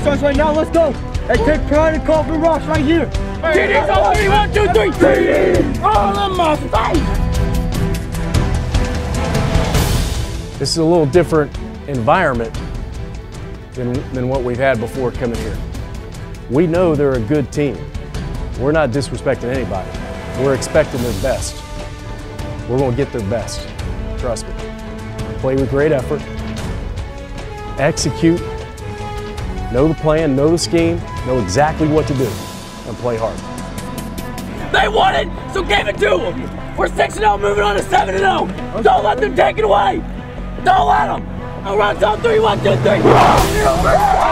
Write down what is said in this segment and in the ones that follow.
Right here, we start right now, let's go. Hey, take pride in Coffman Rocks right here. TD's on three, one, two, three. TD! All in my face! This is a little different environment than, than what we've had before coming here. We know they're a good team. We're not disrespecting anybody. We're expecting their best. We're going to get their best. Trust me. Play with great effort. Execute. Know the plan, know the scheme, know exactly what to do, and play hard. They won it, so give it to them. We're 6 0, moving on to 7 0. Don't let them take it away. Don't let them. I'll run till 3, 1, 2, 3.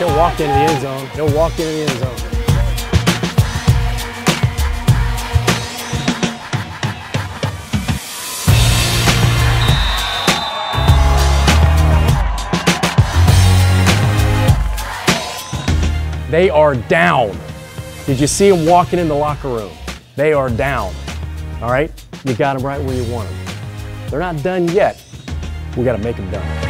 He'll walk into the end zone. He'll walk into the end zone. They are down. Did you see them walking in the locker room? They are down. All right? You got them right where you want them. They're not done yet. We got to make them done.